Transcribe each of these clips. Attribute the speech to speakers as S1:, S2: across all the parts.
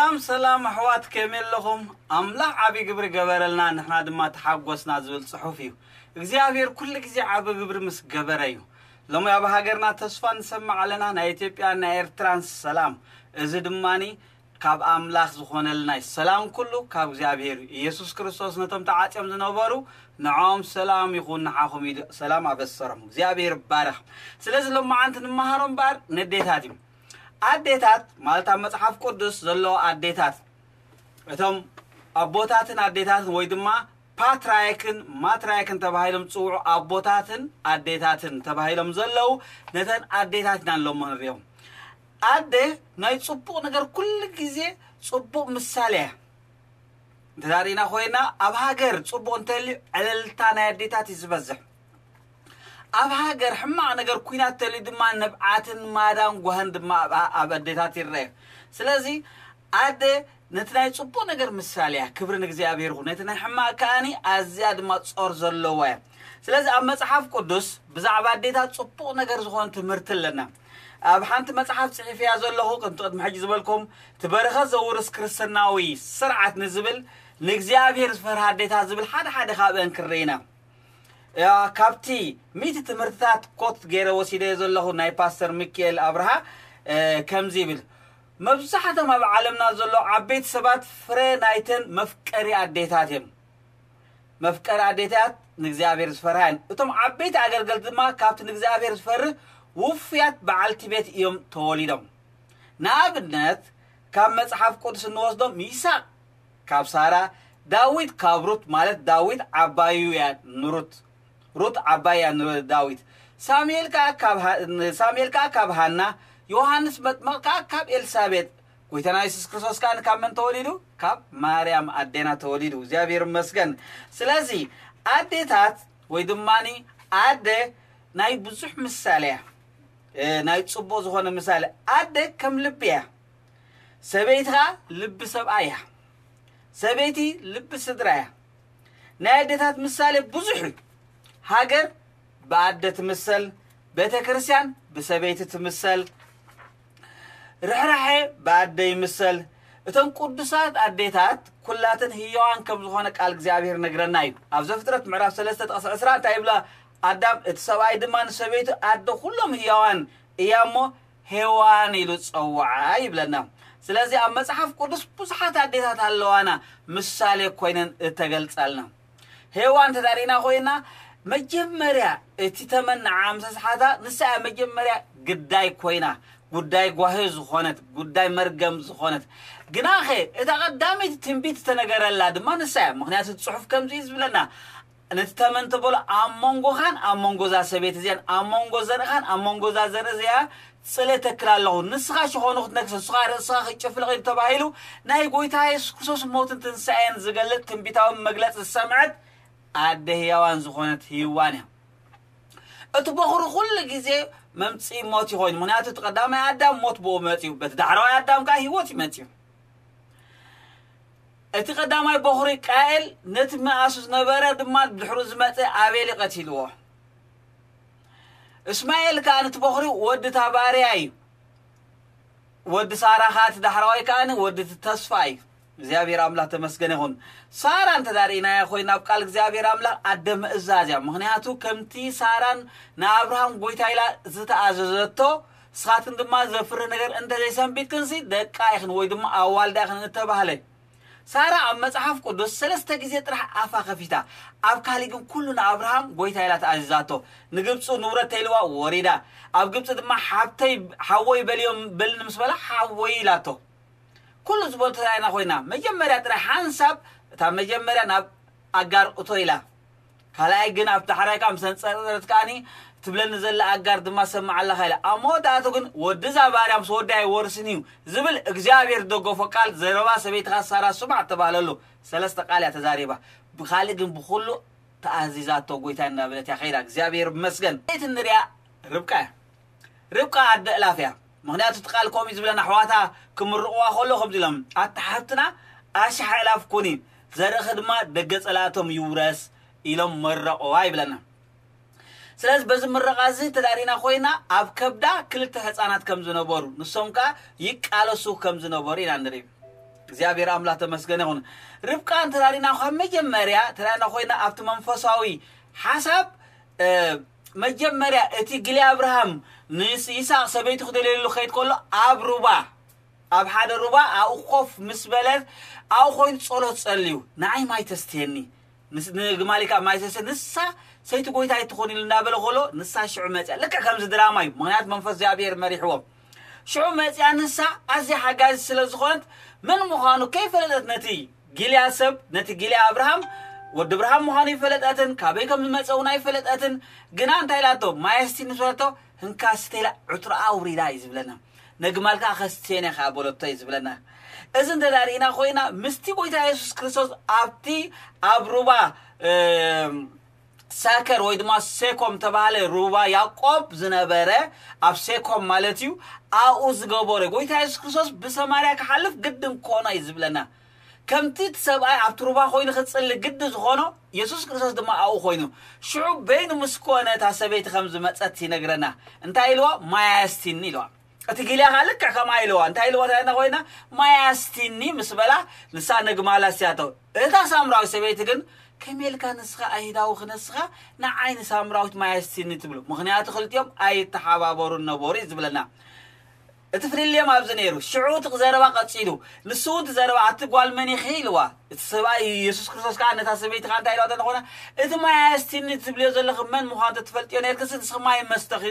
S1: ሰላም ሰላም ኣሕዋት ከመይ ኣለኹም? ኣምላኽ ዓብዪ ግብሪ ገበረልና ንሕና ድማ ተሓጐስና ዝብል ጽሑፍ እዩ። እግዚኣብሔር ኩሉ ግዜ ዓብ ግብሪ ምስ ገበረ እዩ። ሎሚ ኣብ ሃገርና ተስፋ ንሰማዕ ኣለና ናይ ኢትዮጵያን ናይ ኤርትራን ሰላም። እዚ ድማኒ ካብ ኣምላኽ ዝኾነልና ሰላም ኩሉ ካብ እግዚኣብሔር እዩ። ኢየሱስ ክርስቶስ ነቶም ተዓፅዮም ዝነበሩ ንዖም ሰላም ይኹን ንሓኹም ኢሉ ሰላም ኣበሰሮም እግዚኣብሔር ባረኽ ስለዚ ሎመዓንቲ ንመሃሮ እምበር ንዴታት እዩ ኣዴታት ማለት ኣብ መፅሓፍ ቅዱስ ዘለዎ ኣዴታት እቶም ኣቦታትን ኣዴታትን ወይ ድማ patriarch ን matriarch ን ተባሂሎም ዝፅውዑ ኣቦታትን ኣዴታትን ተባሂሎም ዘለው ነተን ኣዴታት ኢና ሎሞ ንሪኦም። ኣዴ ናይ ፅቡቅ ነገር ኩሉ ግዜ ፅቡቅ ምሳሌ እያ። እንተዳሪእና ኮይና ኣብ ሃገር ፅቡቅ እንተልዩ ዕለልታ ናይ ኣዴታት እዩ ዝበዝሕ ኣብ ሃገር ሕማቅ ነገር ኩናት ተልዩ ድማ ነብዓትን ማዳን ጓህን ድማ ኣብ ኣዴታት ይረአዩ ስለዚ ኣደ ነቲ ናይ ፅቡቅ ነገር ምሳሌ ክብሪ ንእግዚኣብሔር ይኹን ነቲ ናይ ሕማቅ ከዓኒ ኣዝያ ድማ ፆር ዘለዋ እያ። ስለዚ ኣብ መፅሓፍ ቅዱስ ብዛዕባ ኣዴታት ፅቡቅ ነገር ዝኾነ ትምህርቲ ኣለና። ኣብ ሓንቲ መፅሓፍ ፅሒፍያ ዘለኹ ቅንቲ ቅድሚ ሕጂ ዝበልኩም ትበረኸት ዘውርስ ክርስትናዊ ስርዓት ንዝብል ንእግዚኣብሔር ዝፈርሃ ኣዴታት ዝብል ሓደ ሓደ ካብአን ክርኢና ካብቲ ሚቲ ትምህርትታት ኮት ገይረ ወሲደዮ ዘለኹ ናይ ፓስተር ሚካኤል ኣብርሃ ከምዚ ይብል። መብዛሕቶም ኣብ ዓለምና ዘሎ ዓበይቲ ሰባት ፍረ ናይተን መፍቀሪ ኣዴታት እዮም። መፍቀሪ ኣዴታት ንእግዚኣብሔር ዝፈርሃ እየን። እቶም ዓበይቲ ኣገልገልቲ ድማ ካብቲ ንእግዚኣብሔር ዝፈርህ ውፍያት በዓልቲ ቤት እዮም ተወሊዶም። ንኣብነት ካብ መፅሓፍ ቅዱስ እንወስዶም ይስቅ ካብ ሳራ ዳዊት ካብ ሩት ማለት ዳዊት ዓባዩ እያ ንሩት ሩት እያ ዳዊት። ሳሙኤል ከዓ ካብ ሃና ዮሃንስ መጥመቕ ከዓ ካብ ኤልሳቤጥ። ጎይታና የሱስ ክርስቶስ ከዓ ካብ መን ተወሊዱ? ካብ ማርያም ኣዴና ተወሊዱ። እግዚኣብሔር መስገን ስለዚ ኣዴታት ወይ ድማኒ ኣደ ናይ ብዙሕ ምሳሌ ናይ ፅቡቅ ዝኾነ ምሳሌ። ኣደ ከም ልቢ እያ። ሰበይቲ ከዓ ልቢ ሰብኣ እያ። ሰበይቲ ልቢ ስድራ እያ። ናይ ኣዴታት ምሳሌ ብዙሕ እዩ ሃገር ብኣደ ትምሰል ቤተ ክርስቲያን ብሰበይቲ ትምሰል ርሕራሐ ብኣደ ይምሰል። እቶም ቅዱሳት ኣዴታት ኩላትን ህያዋን ከም ዝኾነ ቃል እግዚኣብሔር ነግረና እዩ። ኣብ ዘፍጥረት ምዕራፍ 3 ጠቕሲ 20 እንታይ ይብላ ኣዳም እቲ ሰብኣይ ድማ ንሰበይቱ ኣደ ኩሎም ህያዋን እያ እሞ ሄዋን ኢሉ ፀዋዓ ይብለና። ስለዚ ኣብ መፅሓፍ ቅዱስ ብዙሓት ኣዴታት ኣለዋና። ምሳሌ ኮይነን እተገልፀልና ሄዋን ተዳሪእና ኮይና መጀመርያ እቲ ተመን ዓምሰስሓታ ንሳ መጀመርያ ግዳይ ኮይና ጉዳይ ጓሂ ዝኾነት ጉዳይ መርገም ዝኾነት። ግናኸ እታ ቀዳመይቲ ትንቢት ዝተነገረላ ድማ ንሳ ምክንያቱ ፅሑፍ ከምዚ እዩ ዝብለና። ነቲ ተመን ተበሎ ኣብ መንጎኻን ኣብ መንጎዛ ሰቤት እዚያን ኣብ መንጎ ዘርእኻን ኣብ መንጎዛ ዘርኢ እዚያ ፅለ ተክል ኣለኹ ንስኻ ሽኾኑ ክትነግስ ንስኻ ርእስኻ ክጭፍልቕ ተባሂሉ ናይ ጎይታ የሱስ ክርስቶስ ሞትን ትንሳኤን ዝገልጥ ትንቢታዊ መግለፂ ዝሰምዐት ኣደ ህያዋን ዝኾነት ህይዋን እያ እቲ በኹሪ ኩሉ ግዜ መምፅኢ ሞት ይኮይኑ ምክንያቱ እቲ ቀዳማይ ኣዳም ሞት ብኡ መፅዩ በቲ ዳሕራዋይ ኣዳም ከዓ ሂወት ይመፅዩ እቲ ቀዳማይ በኹሪ ቃኤል ነቲ መኣሱ ዝነበረ ድማ ድሕሩ ዝመፀ ኣቤል ይቐቲልዎ እስማኤል ከዓ ነቲ በኹሪ ወዲ ታባርያ እዩ ወዲ ሳራ ከዓ እቲ ዳሕራዋይ ከዓኒ ወዲ ተስፋ እዩ እግዚኣብሔር ኣምላኽ ተመስገነ ይኹን ሳራ እንተዳሪእናያ ኮይና ኣብ ቃል እግዚኣብሔር ኣምላኽ ኣደ ምእዛዝ ምክንያቱ ከምቲ ሳራን ንኣብርሃም ጎይታ ኢላ ዝተኣዘዘቶ ንስኻትክን ድማ ዘፍርህ ነገር እንተዘይሰንቢትክንሲ ደቃ ይኽን ወይ ድማ ኣዋልዳ ይኽን እተባህለ ሳራ ኣብ መፅሓፍ ቅዱስ ሰለስተ ግዜ ጥራሕ ኣፋ ከፊታ ኣብ ካሊእ ግን ኩሉ ንኣብርሃም ጎይታ ኢላ ተኣዚዛቶ ንግብፂ ንብረት ተይልዋ ወሪዳ። ኣብ ግብፂ ድማ ሓብተይ ሓወይ በልዮም በልኒ ምስ በላ ሓወይ ኢላቶ ኩሉ ዝበሉ ተራእና ኮይና መጀመርያ ጥራይ ሓንሳብ እታ መጀመርያ ናብ ኣጋር እቶ ኢላ። ካልኣይ ግን ኣብ ታሕራይካ ምስ ንፀረረት ከዓኒ ትብለኒ ዘላ ኣጋር ድማ ሰማዕ ኣለካ ኢላ ኣብ መወዳእቱ ግን ወዲዛ ባርያ ምስ ወዲ ኣይወርስን እዩ ዝብል እግዚኣብሔር ደገፎ ቃል ዘረባ ሰበይትካ ሳራ ስማዕ ተባህለሉ ሰለስተ ቃል እያ ተዛሪባ። ብካሊእ ግን ብኩሉ ተኣዚዛቶ ጎይታ እናበለት እያ ከይዳ እግዚኣብሔር ብመስገን እቲ ንሪያ ርብቃ እያ። ርብቃ ኣደ እላፍ እያ ምክንያቱ እቲ ቃል ከምኡ ዝብለና ኣሕዋታ ክምርቕዋ ከሎ ከምዚ ኢሎም ኣታሓብትና ኣሽሓ እላፍ ኩኒ ዘርእኺ ድማ ደገ ፀላቶም ይውረስ ኢሎም መረቕዋ ይብለና። ስለዚ በዚ ምረቃ እዚ ተዳሪና ኮይና ኣብ ከብዳ ክልተ ህፃናት ከም ዝነበሩ ንሶም ከዓ ይቃለሱ ከም ዝነበሩ ኢና ንርኢ። እግዚኣብሔር ኣምላኽ ተመስገነ ይኹን። ርብቃ እንተዳሪና ካብ መጀመርያ ተዳሪና ኮይና ኣብቲ መንፈሳዊ ሓሳብ መጀመርያ እቲ ግሊ ኣብርሃም ንይስሓቅ ሰበይቲ ክደልየሉ ከይድ ከሎ ኣብ ሩባ ኣብ ሓደ ሩባ ኣብኡ ኮፍ ምስ በለት ኣብኡ ኮይኑ ጸሎት ጸልዩ። ንዓይ ማይ ተስትየኒ ንግማሊካ ማይ ተስተ ንሳ ሰይቲ ጎይታ ይትኾን ኢሉ እናበለ ከሎ ንሳ ሽዑ መፅያ ልክዕ ከምዚ ድራማ እዩ። ምክንያት መንፈስ እግዚኣብሔር መሪሕዎም ሽዑ መፅያ ንሳ ኣዝያ ሓጋዚ ስለ ዝኾነት ምን ምዃኑ ከይፈለጠት ነቲ ጊልያ ሰብ ነቲ ጊልያ ኣብርሃም ወዲ ብርሃን ምዃኑ ይፈለጠትን ካበይ ከም ዝመፀ እውን ኣይፈለጠትን ግና እንታይ ኢላቶ ማየስቲ ንስበለቶ ህንካ ስተይላ ዕትሮኣ ውሪዳ እዩ ዝብለና ነግማልካ ከስተየነ ካ በለቶ እዩ ዝብለና እዚ እንተዳሪእና ኮይና ምስቲ ጎይታ የሱስ ክርስቶስ ኣብቲ ኣብ ሩባ ሳከር ወይ ድማ ሴኮም ተባሃለ ሩባ ያዕቆብ ዝነበረ ኣብ ሴኮም ማለት እዩ ኣብኡ ዝገበረ ጎይታ የሱስ ክርስቶስ ብሰማርያ ክሓልፍ ግድን ክኾኖ እዩ ዝብለና ከምቲ እቲ ሰብኣይ ኣብቲ ሩባ ኮይኑ ክፅሊ ግዲ ዝኾኖ የሱስ ክርስቶስ ድማ ኣብኡ ኮይኑ ሽዑ በይኑ ምስ ኮነ እታ ሰበይቲ ከም ዝመፀት ይነግረና። እንታይ ኢልዋ ማያስቲኒ ኢልዋ። እቲ ጊልያ ካ ልክዕ ከማ ኢልዋ። እንታይ ኢልዋ ታይና ኮይና? ማያስቲኒ ምስ በላ ንሳ ነግማላ ስያቶ። እታ ሳምራዊ ሰበይቲ ግን ከመልካ ንስኻ ኣይሁዳዊ ክነስኻ ንዓይኒ ሳምራዊት ማያስቲኒ ትብሉ። ምክንያቱ ክልጥዮም ኣይተሓባበሩ ነበሩ እዩ ዝብለና እቲ ፍልልዮም ኣብዚ ነይሩ። ሽዑ እቲ ዘረባ ቀፂሉ ንሱ እውን እቲ ዘረባ ኣቲ ጓል መን ይኸ ኢልዋ እቲ ሰብኣይ ኢየሱስ ክርስቶስ ከዓ ነታ ሰበይቲ ከዓ እንታይ ኢልዋ ተኾነ እቲ ማይ ኣስቲኒ ትብልዮ ዘለኹ መን ምዃኑ ተትፈልጥዮ ነርክስ ንስኽ ማይ መስተኺ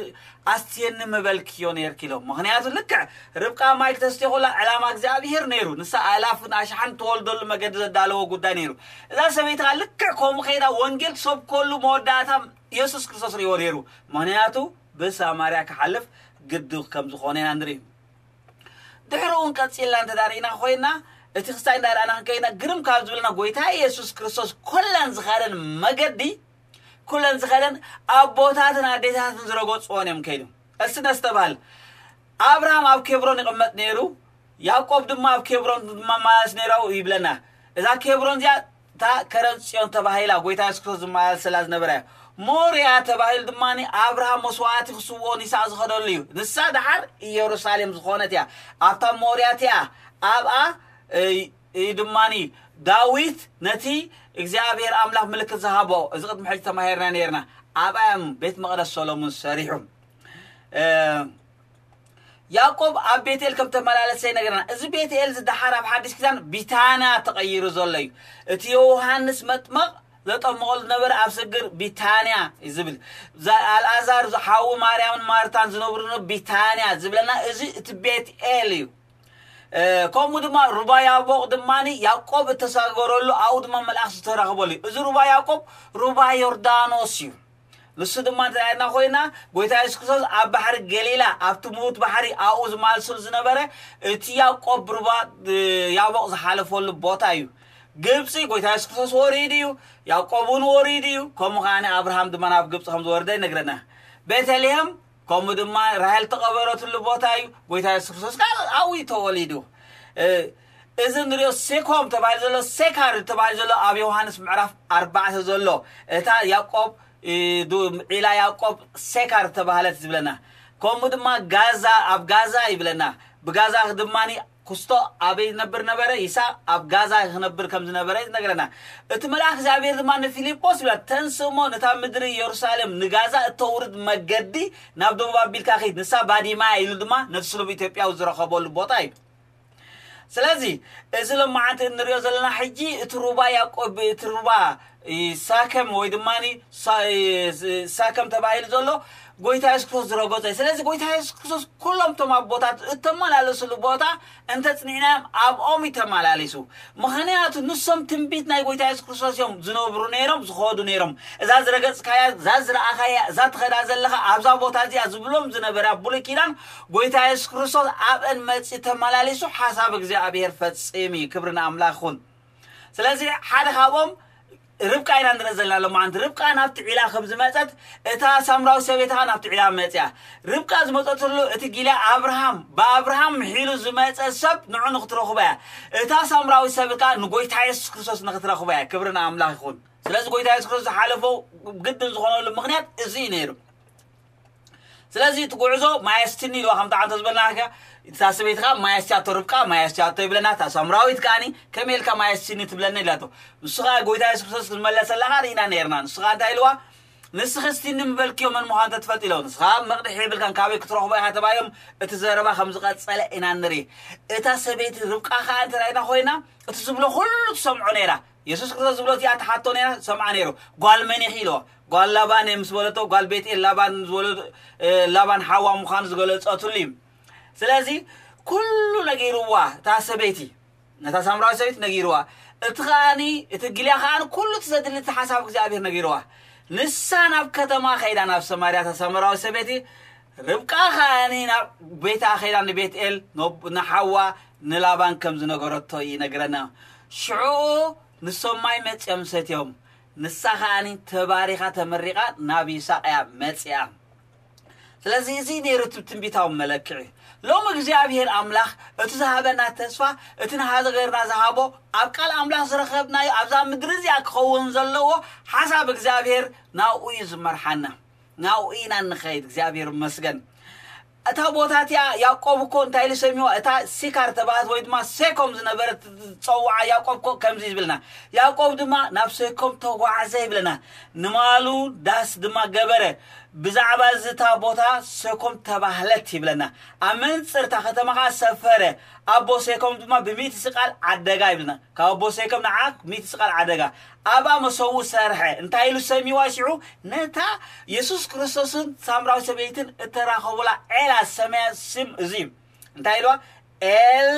S1: ኣስትየኒ ምበልክዮ ነርክ ኢሎም ምክንያቱ ልክዕ ርብቃ ማይ ክተስትዮ ኮላ ዕላማ እግዚኣብሄር ነይሩ። ንሳ ኣላፍን ኣሽሓን ትወልደሉ መገዲ ዘዳለዎ ጉዳይ ነይሩ። እዛ ሰበይቲ ከዓ ልክዕ ከምኡ ከይዳ ወንጌል ትሰብከሉ መወዳእታ ኢየሱስ ክርስቶስ ርይዎ ነይሩ። ምክንያቱ ብሳማርያ ክሓልፍ ግዲ ከም ዝኾነ ኢና ንርኢ ድሕሪ እውን ቀፂልና እንተዳሪእና ኮይና እቲ ክስታይ እንዳርኣና ክንከይና ግርም ካብ ዝብለና ጎይታ ኢየሱስ ክርስቶስ ኩለን ዝኸደን መገዲ ኩለን ዝኸደን ኣቦታትን ኣዴታትን ዝረገፅዎን እዮም ከይዱ። እስቲ ነስተባሃል ኣብርሃም ኣብ ኬብሮን ይቕመጥ ነይሩ ያዕቆብ ድማ ኣብ ኬብሮን ዝመላለስ ነይራው ይብለና። እዛ ኬብሮን እዚኣ እታ ከረን ፅዮን ተባሂላ ጎይታ የሱስ ክርስቶስ ዝመላለሰላ ዝነበረ እያ ሞርያ ተባሂሉ ድማኒ ኣብርሃም መስዋዕቲ ክስውኦን ይስቅ ዝኸደሉ እዩ። ንሳ ድሓር ኢየሩሳሌም ዝኾነት እያ። ኣብታ ሞርያት እያ ኣብኣ ድማኒ ዳዊት ነቲ እግዚኣብሔር ኣምላኽ ምልክት ዝሃቦ እዚ ቅድሚ ሕጂ ተማሂርና ነርና ኣብኣ ቤት መቕደስ ሰሎሞን ሰሪሑ ያዕቆብ ኣብ ቤትኤል ከም ተመላለሰ ነገርና እዚ ቤትኤል ዝድሓር ኣብ ሓዲስ ኪዳን ቢታንያ ተቐይሩ ዘሎ እዩ። እቲ ዮሃንስ መጥመቕ ዘጠምቐሉ ዝነበረ ኣብ ስግር ቢታንያ እዩ ዝብል። ኣልኣዛር ሓዊ ማርያምን ማርታን ዝነብሩ ቢታንያ ዝብለና እዚ እቲ ቤትኤል እዩ። ከምኡ ድማ ሩባ ያቦቅ ድማኒ ያዕቆብ እተሳገረሉ ኣብኡ ድማ መልኣክ ዝተረኽበሉ እዩ። እዚ ሩባ ያዕቆብ ሩባ ዮርዳኖስ እዩ ንሱ ድማ እንተና ኮይና ጎይታ የሱስ ክርስቶስ ኣብ ባሕሪ ገሊላ ኣብቲ ምዉት ባሕሪ ኣብኡ ዝማልስሉ ዝነበረ እቲ ያዕቆብ ሩባ ያቦቅ ዝሓለፈሉ ቦታ እዩ። ግብፂ ጎይታ የሱስ ክርስቶስ ወሪድ እዩ። ያዕቆብ እውን ወሪድ እዩ። ከምኡ ከዓኒ ኣብርሃም ድማ ናብ ግብፂ ከም ዝወርደ ይነግረና። ቤተልሄም ከምኡ ድማ ራሄል ተቐበረትሉ ቦታ እዩ። ጎይታ የሱስ ክርስቶስ ካ ኣብኡ ተወሊዱ። እዚ ንሪኦ ሴኮም ተባሂሉ ዘሎ ሴካር ተባሂሉ ዘሎ ኣብ ዮሃንስ ምዕራፍ ኣርባዕተ ዘሎ እታ ያዕቆብ ዒላ ያዕቆብ ሴካር ተባሃለት ዝብለና። ከምኡ ድማ ጋዛ ኣብ ጋዛ ይብለና። ብጋዛ ድማኒ ክስቶ ኣበይ ዝነብር ነበረ? ይስቅ ኣብ ጋዛ ክነብር ከም ዝነበረ ዝነገረና እቲ መልኣክ እግዚኣብሔር ድማ ንፊልጶስ ይብላ ተንስሞ ነታ ምድሪ ኢየሩሳሌም ንጋዛ እተውርድ መገዲ ናብ ደቡብ ኣቢልካ ኸይድ ንሳ ባዲማ ኢሉ ድማ ነቲ ስሉብ ኢትዮጵያዊ ዝረኸበሉ ቦታ እዩ። ስለዚ እዚ ሎማዓንቲ እንሪኦ ዘለና ሕጂ እቲ ሩባ ያቆብ እቲ ሩባ ሳከም ወይ ድማኒ ሳከም ተባሂሉ ዘሎ ጎይታ የሱስ ክርስቶስ ዝረገፀ እዩ። ስለዚ ጎይታ የሱስ ክርስቶስ ኩሎም ቶም ኣቦታት እተመላለስሉ ቦታ እንተፅኒዕናዮም ኣብኦም ይተመላለሱ። ምክንያቱ ንሶም ትንቢት ናይ ጎይታ የሱስ ክርስቶስ እዮም ዝነብሩ ነይሮም ዝኸዱ ነይሮም። እዛ ዝረገፅካያ እዛ ዝረኣኻያ እዛ ትኸዳ ዘለካ ኣብዛ ቦታ እዚኣ ዝብሎም ዝነበረ ብሉይ ኪዳን ጎይታ የሱስ ክርስቶስ ኣብአን መፂ ተመላሊሱ ሓሳብ እግዚኣብሔር ፈፂም እዩ። ክብሪ ንኣምላኽ ይኹን። ስለዚ ሓደ ካብኦም ርብቃ ኢና ንርኢ ዘለና ሎ ማዓንቲ ርብቃ ናብቲ ዒላ ከም ዝመፀት እታ ሳምራዊ ሰበይታ ከዓ ናብቲ ዒላ መፅያ። ርብቃ ዝመፀትሉ እቲ ጊልያ ኣብርሃም ብኣብርሃም ሒሉ ዝመፀ ሰብ ንዑ ንክትረኽባ እያ። እታ ሳምራዊ ሰብ ከዓ ንጎይታ የሱስ ክርስቶስ ንክትረኽባ እያ። ክብሪ ንኣምላኽ ይኹን። ስለዚ ጎይታ የሱስ ክርስቶስ ዝሓለፎ ግድን ዝኾነሉ ምክንያት እዚ እዩ ነይሩ ስለዚ እቲ ጉዕዞ ማየስትኒ ኢልዋ ከምቲ ዓንተ ዝበልናከ እታ ሰበይትካ ማየስቻቶ ርብቃ ማየስቻቶ ይብለና እታ ሳምራዊት ከዓኒ ከመይ ኢልካ ማየስትኒ ትብለኒ ኢላቶ? ንስኻ ጎይታ የሱስ ክርስቶስ ክትመለሰለካ ርኢና ነርና። ንስኻ እንታይ ኢልዋ? ንስኺ እስቲ ንምበልክዮ መን ምዃን ተትፈልጥ ኢሎም ንስኻ መቕድሒ ይብልካን ካበይ ክትረኽቦ ኢኻ ተባሂሎም እቲ ዘረባ ከም ዝቐፀለ ኢና ንርኢ። እታ ሰበይቲ ርብቃ ከዓ እንተራእና ኮይና እቲ ዝብሎ ኩሉ ትሰምዖ ነይራ። የሱስ ክርስቶስ ዝብሎ እቲኣ ተሓቶ ነይራ ሰምዓ ነይሩ። ጓል መን ኢኺ ኢልዎ ጓል ላባን እየ ምስ በለቶ ጓል ቤትኤል ላባን ላባን ሓዋ ምዃኑ ዝገለፀትሉ እዩ ስለዚ ኩሉ ነጊርዋ እታ ሰበይቲ ነታ ሳምራዊ ሰበይቲ ነጊርዋ እቲ ከዓኒ እቲ ግልያ ከዓኒ ኩሉ እቲ ዘድሊ እቲ ሓሳብ እግዚኣብሔር ነጊርዋ። ንሳ ናብ ከተማ ከይዳ ናብ ሰማርያ እታ ሳምራዊ ሰበይቲ ርብቃ ከዓኒ ናብ ቤታ ከይዳ ንቤትኤል ንሓዋ ንላባን ከም ዝነገረቶ ይነግረና። ሽዑ ንሶማይ መፅኦም ሰትዮም ንሳ ከዓኒ ተባሪኻ ተመሪቓ ናብ ይስቅ እያ መፅያ ስለዚ እዚ ነይሩ ትንቢታዊ መለክዕ እዩ ሎሚ እግዚኣብሔር ኣምላኽ እቲ ዝሃበና ተስፋ እቲ ንሃገርና ዝሃቦ ኣብ ቃል ኣምላኽ ዝረኸብናዮ ኣብዛ ምድሪ እዚኣ ክኸውን ዘለዎ ሓሳብ እግዚኣብሔር ናብኡ እዩ ዝመርሓና። ናብኡ ኢና ንኸይድ። እግዚኣብሔር መስገን እታ ቦታ እቲኣ ያዕቆብ እኮ እንታይ ኢሉ እታ ሲካር ተባሃት ወይ ድማ ሴኮም ዝነበረት ፀዋዓ ያዕቆብ ኮ ከምዚ ይብለና ያዕቆብ ድማ ናብ ሴኮም ተጓዓዘ ይብለና። ንማሉ ዳስ ድማ ገበረ ብዛዕባ ዝታ ቦታ ሴኮም ተባህለት ይብለና። ኣብ መንፅር እታ ከተማ ሰፈረ። ኣቦ ሴኮም ድማ ብሚእቲ ስቃል ዓደጋ ይብለና። ካብ ኣቦ ሴኮም ንዓ ሚእቲ ስቃል ዓደጋ። ኣብኣ መሰው ሰርሐ። እንታይ ኢሉ ሰሚዋ ሽዑ ነታ የሱስ ክርስቶስን ሳምራዊ ሰበይትን እተራኸቡላ ዔላ ሰማያ ስም እዚ እዩ። እንታይ ኢልዋ? ኤል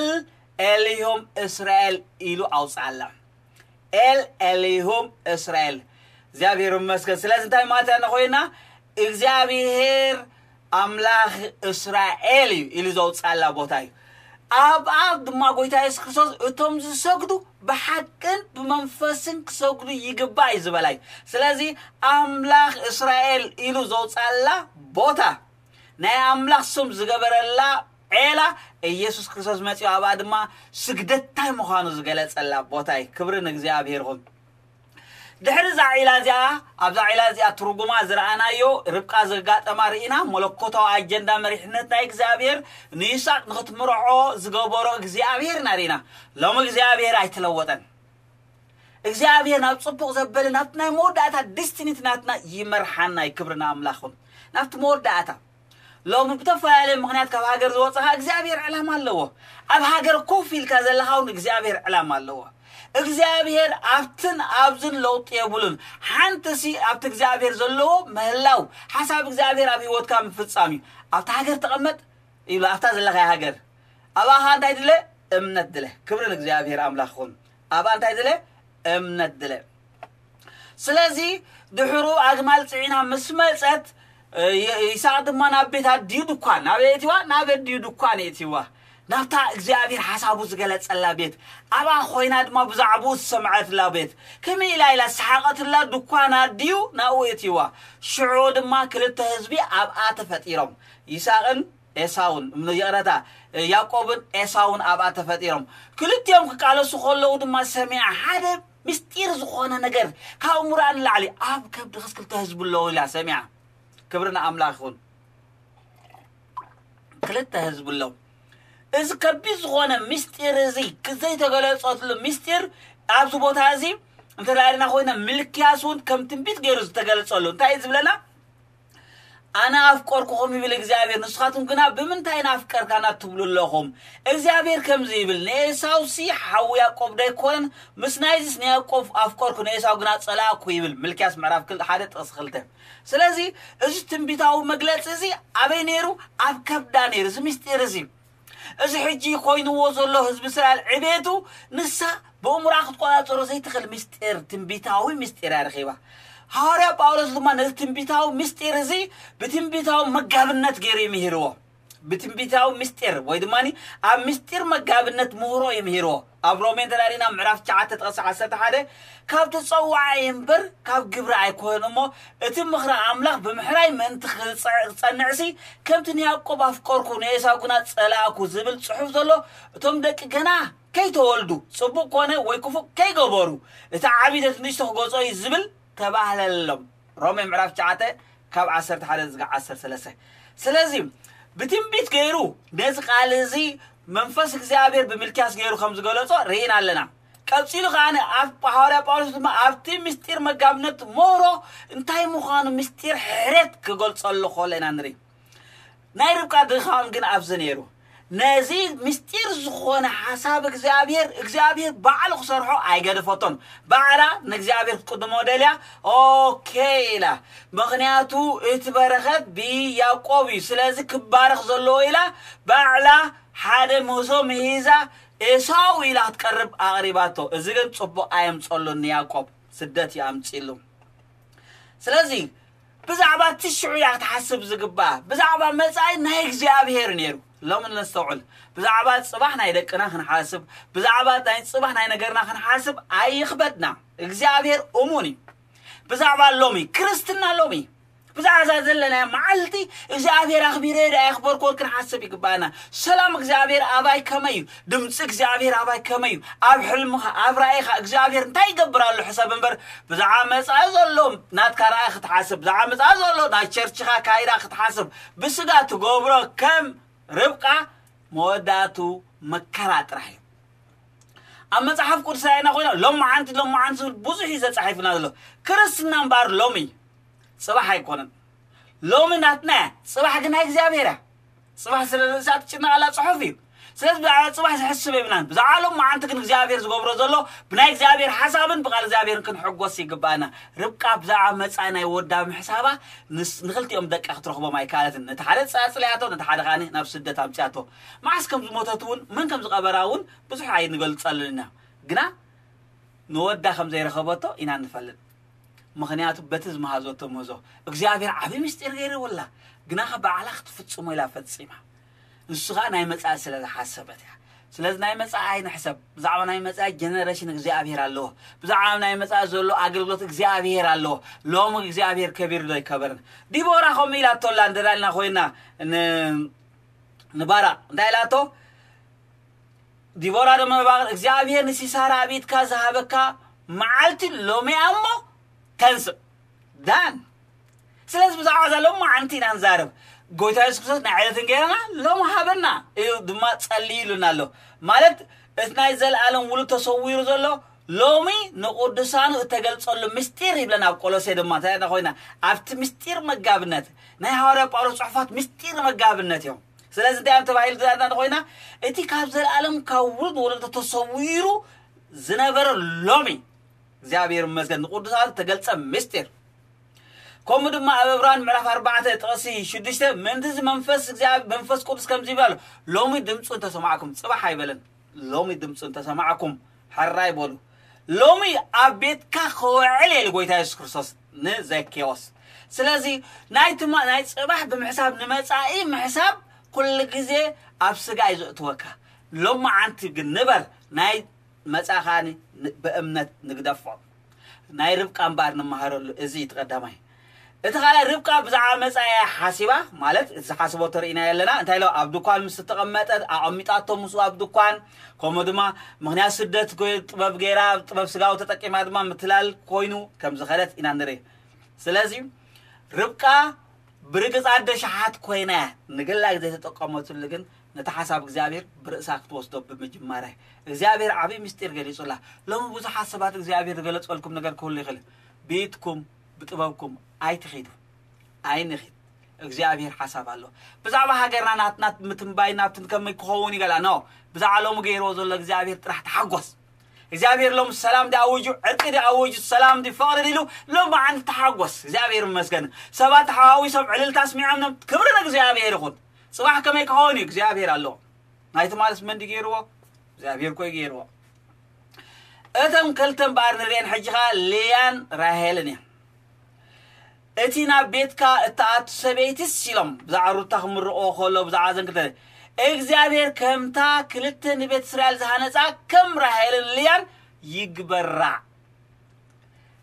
S1: ኤልሆም እስራኤል ኢሉ ኣውፅኣላ ኤል ኤልሆም እስራኤል። እግዚኣብሔር መስገን ስለዚ እንታይ ማለት ያና ኮይና እግዚኣብሔር ኣምላኽ እስራኤል እዩ ኢሉ ዘውፅኣላ ቦታ እዩ። ኣብኣ ድማ ጎይታ የሱስ ክርስቶስ እቶም ዝሰግዱ ብሓቅን ብመንፈስን ክሰግዱ ይግባእ እዩ ዝበላ እዩ። ስለዚ ኣምላኽ እስራኤል ኢሉ ዘውፅኣላ ቦታ ናይ ኣምላኽ ስም ዝገበረላ ዔላ ኢየሱስ ክርስቶስ መፂኡ ኣብኣ ድማ ስግደታይ ምዃኑ ዝገለፀላ ቦታ እዩ። ክብሪ ንእግዚኣብሔር ኹን ድሕሪ እዛ ዒላ እዚኣ ኣብዛ ዒላ እዚኣ ትርጉማ ዝረኣናዮ ርብቃ ዘጋጠማ ርኢና መለኮታዊ ኣጀንዳ መሪሕነት ናይ እግዚኣብሔር ንይስቅ ንክትምርዖ ዝገበሮ እግዚኣብሔር ኢና ርኢና። ሎሚ እግዚኣብሔር ኣይተለወጠን እግዚኣብሔር ናብ ፅቡቅ ዘበለ ናብቲ ናይ መወዳእታ destiny ናትና ይመርሓና እዩ ክብርና ኣምላኹን ናብቲ መወዳእታ ሎሚ ብተፈላለየ ምክንያት ካብ ሃገር ዝወፅኻ እግዚኣብሔር ዕላማ ኣለዎ። ኣብ ሃገር ኮፍ ኢልካ ዘለካ እግዚኣብሔር ዕላማ ኣለዎ እግዚኣብሔር ኣብትን ኣብዝን ለውጢ የብሉን ሓንቲ ሲ ኣብቲ እግዚኣብሔር ዘለዎ ምህላው ሓሳብ እግዚኣብሔር ኣብ ሂወትካ ምፍፃም እዩ። ኣብቲ ሃገር ተቐመጥ ይብሎ ኣብታ ዘለካይ ሃገር። ኣብኻ እንታይ ድለ? እምነት ድለ። ክብሪ ንእግዚኣብሔር ኣምላኽ ኹን ኣብኣ እንታይ ድለ? እምነት ድለ። ስለዚ ድሕሩ ኣግማል ፅዒና ምስ መፀት ይስቅ ድማ ናብ ቤት ኣድዩ ድኳን ናብ እትዋ ናብ ድኳን እትዋ ናብታ እግዚኣብሔር ሓሳቡ ዝገለፀላ ቤት ኣብኣ ኮይና ድማ ብዛዕባኡ ዝሰምዐትላ ቤት። ከመይ ኢላ ኢላ ሰሓቐትላ ድኳን ኣድዩ ናብኡ እትዋ ሽዑ ድማ ክልተ ህዝቢ ኣብኣ ተፈጢሮም። ይስቅን ኤሳውን ይቕረታ ያዕቆብን ኤሳውን ኣብኣ ተፈጢሮም። ክልቲኦም ክቃለሱ ከለዉ ድማ ሰሚዓ ሓደ ምስጢር ዝኾነ ነገር ካብ እሙራ ንላዕሊ ኣብ ከብዲ ክስ ክልተ ህዝቢ ኣለዉ ኢላ ሰሚዓ ክብርና ኣምላኽ ይኹን። ክልተ ህዝቢ ኣለዉ እዚ ከቢድ ዝኾነ ምስጢር እዚ ዘይተገለፀትሉ ምስጢር ኣብዚ ቦታ እዚ እንተዳሪና ኮይና ምልክያስ እውን ከም ትንቢት ገይሩ ዝተገለፀሉ እንታይ እዩ ዝብለና? ኣነ ኣፍቀርኩኹም ይብል እግዚኣብሔር ንስኻትኩም ግና ብምንታይ ናፍቀርካና ትብሉ ኣለኹም እግዚኣብሔር ከምዚ ይብል ንኤሳው ሲ ሓዊ ያቆብ ዶ ኣይኮነን ምስ ናይዚስ ንያቆብ ኣፍቀርኩ ንኤሳው ግና ፀላእኩ ይብል ምልክያስ ምዕራፍ ሓደ ጥቕሲ ክልተ። ስለዚ እዚ ትንቢታዊ መግለፂ እዚ ኣበይ ነይሩ? ኣብ ከብዳ ነይሩ። እዚ ምስጢር እዚ እዚ ሕጂ ኮይንዎ ዘሎ ህዝቢ እስራኤል ዕቤቱ ንሳ ብእሙራ ክትቆፃፀሮ ዘይትኽእል ምስጢር ትንቢታዊ ምስጢር ረኺባ ሃዋርያ ጳውሎስ ድማ ነዚ ትንቢታዊ ምስጢር እዚ ብትንቢታዊ መጋብነት ገይሩ ይምሂርዎ ብትንቢታዊ ምስጢር ወይ ድማ ኣብ ምስጢር መጋብነት ምህሮ ይምሂርዎ ኣብ ሮሜ እንተዳሪና ምዕራፍ ሸዓተ ጥቕሲ ዓሰርተ ሓደ ካብ ተፀዋዐ እምበር ካብ ግብሪ ኣይኮን እሞ እቲ ምኽሪ ኣምላኽ ብምሕራይ ምእንቲ ክፀንዕሲ ከምቲ ንያቆብ ኣፍቀርኩ ንኤሳው ግና ፀላእኩ ዝብል ፅሑፍ ዘሎ እቶም ደቂ ገና ከይተወልዱ ፅቡቅ ኮነ ወይ ክፉእ ከይገበሩ እቲ ዓቢደት ንእሽቶ ክገጾ እዩ ዝብል ተባህለሎም። ሮሜ ምዕራፍ ሸዓተ ካብ ዓሰርተ ሓደ ዝጋ ዓሰርተ ሰለስተ። ስለዚ ብትንቢት ገይሩ ነዚ ቃል እዚ መንፈስ እግዚኣብሔር ብምልክያስ ገይሩ ከም ዝገለጾ ርኢና ኣለና። ቀፂሉ ከዓነ ኣብ ሓዋርያ ጳውሎስ ድማ ኣብቲ ምስጢር መጋብነት ሞሮ እንታይ ምዃኑ ምስጢር ሕረት ክገልጸሉ ከሎ ኢና ንርኢ። ናይ ርብቃ ድኻም ግን ኣብዚ ነይሩ ነዚ ምስጢር ዝኾነ ሓሳብ እግዚኣብሔር እግዚኣብሔር ባዕሉ ክሰርሖ ኣይገደፈቶን ባዕላ ንእግዚኣብሔር ክትቅድሞ ደልያ okay ኢላ። ምክንያቱ እቲ በረኸት ብያቆብ እዩ። ስለዚ ክባረኽ ዘለዎ ኢላ ባዕላ ሓደ ምህዞ ምሂዛ ኤሳው ኢላ ክትቀርብ ኣቕሪባቶ። እዚ ግን ፅቡቅ ኣየምፀሉን ንያቆብ ስደት ይኣምፂሉ ስለዚ ብዛዕባ እቲ ሽዑ እያ ክትሓስብ ዝግባእ ብዛዕባ መፃኢ ናይ እግዚኣብሔር ነይሩ ሎሚ ነስተውዕል ብዛዕባ ፅባሕ ናይ ደቅና ክንሓስብ ብዛዕባ ናይ ፅባሕ ናይ ነገርና ክንሓስብ ኣይኽበድና። እግዚኣብሔር እሙን እዩ። ብዛዕባ ሎሚ ክርስትና ሎሚ ብዛዕባ ዘለና መዓልቲ እግዚኣብሔር ኣኽቢረ ዳ ኣኽበርኮ ክንሓስብ ይግባአና። ሰላም እግዚኣብሔር ኣባይ ከመይ እዩ? ድምፂ እግዚኣብሔር ኣባይ ከመይ እዩ? ኣብ ሕልምኻ ኣብ ራእይኻ እግዚኣብሔር እንታይ ይገብራሉ ሕሰብ እምበር? ብዛዕባ መፃኢ ዘሎ ናትካ ራእይ ክትሓስብ ብዛዕባ መፃኢ ዘሎ ናይ ቸርችኻ ካይዳ ክትሓስብ ብስጋ ትገብሮ ከም ርብቃ መወዳቱ መከራ ጥራሕ እዩ ኣብ መፅሓፍ ቅዱስ ኢና ኮይና ሎም መዓንቲ ዝብል ብዙሕ እዩ ዘፃሒፍና ዘሎ። ክርስትና እምበር ሎሚ ፅባሕ ኣይኮነን። ሎሚ ናትና ፅባሕ ግን ናይ እግዚኣብሔር እያ። ፅባሕ ስለ ርእሳ ትጭነቃላ ፅሑፍ እዩ ስለዚ ብዛዕባ ፅባሕ ዝሕስብ የብናን ብዛዕባ ሎም መዓንቲ ግን እግዚኣብሔር ዝገብሮ ዘሎ ብናይ እግዚኣብሔር ሓሳብን ብቃል እግዚኣብሔርን ክንሕጎስ ይግባአና ርብቃ ብዛዕባ መፃኢ ናይ ወዳ ምሕሳባ ንክልቲኦም ደቃ ክትረክቦም ኣይከኣለትን ነቲ ሓደ ፀፅለያቶ ነቲ ሓደ ካኒ ናብ ስደት ኣምፅያቶ። መዓስ ከም ዝሞተት እውን ምን ከም ዝቐበራ እውን ብዙሕ ኣይንገልፀሉን ኢና ግና ንወዳ ከም ዘይረኸበቶ ኢና ንፈልጥ። ምክንያቱ በቲ ዝመሃዘቶ ምህዞ እግዚኣብሔር ዓብዪ ምስጢር ገይርወላ ግና ኸ ባዕላ ክትፍፅሞ ኢላ ፈፂማ ንሱ ከዓ ናይ መፃኢ ስለ ዝሓሰበት እያ። ስለዚ ናይ መፃኢ ኣይንሕሰብ። ብዛዕባ ናይ መፃኢ generation እግዚኣብሔር ኣለዎ ብዛዕባ ናይ መፃኢ ዘሎ ኣገልግሎት እግዚኣብሔር ኣለዎ ሎሚ እግዚኣብሔር ከቢር ዶ ይከበርን ዲቦራ ከምኡ ኢላቶላ እንደዳልና ኮይና ንባራቅ እንታይ ኢላቶ ዲቦራ ደሞ ባቅ እግዚኣብሔር ንሲሳራ ኣብኢትካ ዝሃበካ መዓልቲ ሎሚ እሞ ተንስእ ዳን ስለዚ ብዛዕባ እዛ ሎሚ መዓንቲ ኢና ንዛረብ ጎይታ የሱስ ክርስቶስ ናይ ገይረና ሎሚ ሃበና እዩ ድማ ጸልይሉና ኣሎ ማለት እቲ ናይ ዘለኣለም ውሉድ ተሰዊሩ ዘሎ ሎሚ ንቅዱሳኑ እተገልፀሉ ምስጢር ይብለና ኣብ ቆሎሴ ድማ እንታይ ኮይና ኣብቲ ምስጢር መጋብነት ናይ ሃዋርያ ጳውሎስ ፅሑፋት ምስጢር መጋብነት እዮም። ስለዚ እንታይ እዮም ተባሂሉ ዝና ኮይና እቲ ካብ ዘለኣለም ካብ ውሉድ ወለዶ ተሰዊሩ ዝነበረ ሎሚ እግዚኣብሔር መስገን ንቅዱሳኑ ተገልፀ ምስጢር ከምኡ ድማ ኣብ ዕብራን ምዕራፍ ኣርባዕተ ጥቕሲ ሽዱሽተ ምእንቲ እዚ መንፈስ መንፈስ ቅዱስ ከምዚ ይብላሉ ሎሚ ድምፁ እንተሰማዕኩም ፅባሕ ኣይበለን ሎሚ ድምፁ እንተሰማዕኩም ሕራ ይበሉ ሎሚ ኣብ ቤትካ ክውዕል የሉ ጎይታ የሱስ ክርስቶስ ንዘኬዎስ ስለዚ ናይ ትማ ናይ ፅባሕ ብምሕሳብ ንመፃኢ ምሕሳብ ኩሉ ግዜ ኣብ ስጋ እዩ ዘእትወካ ሎሚ ዓንቲ ግን ንበር ናይ መፃኻኒ ብእምነት ንግደፎ ናይ ርብቃ እምበር ንመሃረሉ እዚ እዩ ትቀዳማይ እቲ ካልኣይ ርብቃ ብዛዕባ መፃያ ሓሲባ ማለት እቲ ዝሓስቦቶ ርኢና ኣለና እንታይ ለ ኣብ ድኳን ምስ ተቐመጠት ኣቐሚጣቶ ምስ ኣብ ድኳን ከምኡ ድማ ምክንያት ስደት ጥበብ ገይራ ጥበብ ስጋዊ ተጠቂማ ድማ ምትላል ኮይኑ ከም ዝኸለት ኢና ንርኢ። ስለዚ ርብቃ ብርግፅ ኣደ ሸሓት ኮይና ንገላ ግዜ ተጠቀመትሉ ግን ነቲ ሓሳብ እግዚኣብሔር ብርእሳ ክትወስዶ ብምጅማራ እግዚኣብሔር ዓብዪ ምስጢር ገሊፁላ ሎሚ ብዙሓት ሰባት እግዚኣብሔር ዝገለፀልኩም ነገር ክህሉ ይኽእል። ቤትኩም ብጥበብኩም ኣይትኺዱ ኣይንኺድ እግዚኣብሔር ሓሳብ ኣሎ ብዛዕባ ሃገርና ናትና ምትንባይ ናብትን ከመይ ክኸውን ይገላ? ኖ። ብዛዕባ ሎሚ ገይርዎ ዘሎ እግዚኣብሔር ጥራሕ ተሓጎስ እግዚኣብሔር ሎም ሰላም ዲ ኣውጁ ዕርቂ ዲ ኣውጁ ሰላም ዲ ፍቅሪ ኢሉ ሎም ዓንቲ ተሓጎስ እግዚኣብሔር መስገን ሰባት ሓዋዊሶም ዕልልታ ስሚዖም ክብሪ ንእግዚኣብሔር ይኹን። ፅባሕ ከመይ ክኸውን እዩ? እግዚኣብሔር ኣለዎ ናይቲ ማለት መንዲ ገይርዎ? እግዚኣብሔር ኮይ ገይርዎ። እቶም ክልተ እምበኣር ንሪአን ሕጂ ኸ ልያን ራሄልን እየን እቲ ናብ ቤትካ እተኣቱ ሰበይትስ ኢሎም ብዛዕባ ሩታ ክምርቆ ከሎ ብዛዕባ ዘን ክልተ እግዚኣብሔር ከምታ ክልተ ንቤት እስራኤል ዝሃነፃ ከም ራሄልን ልያን ይግበራ።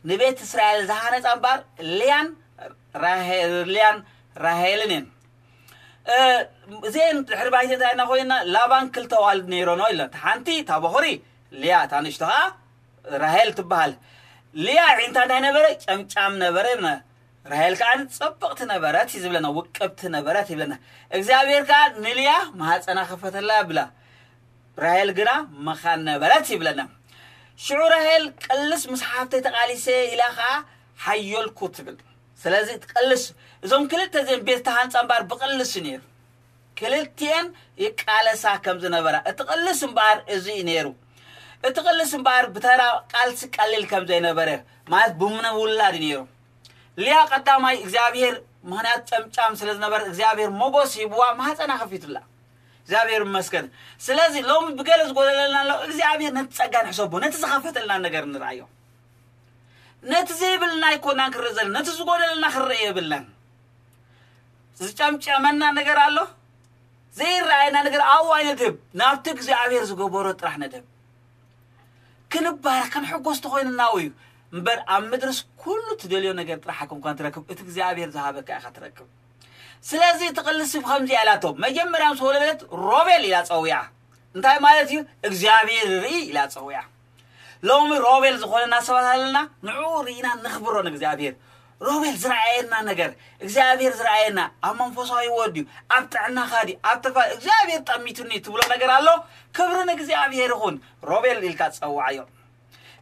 S1: ንቤት እስራኤል ዝሃነፃ እምበር ልያን ልያን ራሄልን እየን። እዚአን ድሕሪ ባይተ እንታይና ኮይና ላባን ክልተ ዋልድ ነይሮኖ ኢሎ ሓንቲ እታ በኹሪ ልያ እታ ንእሽቶ ከዓ ራሄል ትበሃል። ልያ ዒንታ እንታይ ነበረ? ጨምጫም ነበረ ራሄል ከዓ ፅብቕቲ ነበረት እዩ ዝብለና ውቅ ዓቀብቲ ነበረት ይብለና እግዚኣብሔር ከዓ ንልያ ማህፀና ከፈተላ ብላ ራሄል ግና መኻን ነበረት ይብለና ሽዑ ራሄል ቅልስ ምስ ሓፍተይ ተቃሊሰ ኢላ ከዓ ሓየልኩ ትብል። ስለዚ ትቅልስ እዞም ክልተ እዚኦም ቤት ተሃንፃ እምበኣር ብቅልስ ነይሩ ክልቲአን ይቃለሳ ከም ዝነበራ። እቲ ቅልስ እምበኣር እዚ እዩ ነይሩ እቲ ቅልስ እምበኣር ብተራ ቃልሲ ቀሊል ከም ዘይነበረ ማለት ብምነውላድ ነይሩ ልያ ቀዳማይ እግዚኣብሔር ምክንያት ጨምጫም ስለ ዝነበረ ሞጎስ ሂብዋ ማህፀና ከፊቱላ። እግዚኣብሔር መስገን ስለዚ ሎሚ ብገለ ዝጎደለልና ኣሎ እግዚኣብሔር ነቲ ፀጋ ንሕሰቡ ነቲ ዝኸፈተልና ነገር ንርአዮ ነቲ ዘይብልና ይኮናን ክርኢ ዘለና ነቲ ዝጎደለና ክርአ የብልናን ዝጨምጨመና ነገር ኣሎ? ዘይረኣየና ነገር ኣብኡ ኣይነድህብ ናብቲ እግዚኣብሔር ዝገበሮ ጥራሕ ነድህብ ክንባረ ክንሕጎስ ተኮይኑና እዩ እምበር ኣብ ምድርስ ኩሉ ትደልዮ ነገር ጥራሕኩም እኳ ትረክብ እቲ እግዚኣብሔር ዝሃበካ ኢኻ ትረክብ። ስለዚ ትቕልስብ ከምዚ ኢላቶ መጀመርያ ምስ ወለደት ሮቤል ኢላ ፀዊዓ እንታይ ማለት እዩ? እግዚኣብሔር ርኢ ኢላ ፀዊዓ ሎሚ ሮቤል ዝኾነና ሰባት ኣለና ንዕኡ ርኢና ንኽብሮ ንእግዚኣብሔር ሮቤል ዝረኣየና ነገር እግዚኣብሔር ዝረኣየና ኣብ መንፈሳዊ ወድ እዩ ኣብ ጥዕናኻ ዲ ኣብ ተፋ እግዚኣብሔር ጠሚቱኒ ትብሎ ነገር ኣሎ። ክብሪ ንእግዚኣብሔር ይኹን። ሮቤል ኢልካ ትፀዋዕዮ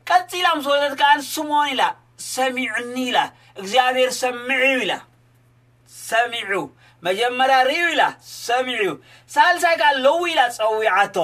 S1: ቀፂላ ምስ ወለደት ከዓ ስሞን ኢላ ሰሚዑኒ ኢላ እግዚኣብሔር ሰሚዑ ኢላ ሰሚዑ መጀመርያ ርዩ ኢላ ሰሚዑ። ሳልሳይ ከዓ ለው ኢላ ፀዊዓቶ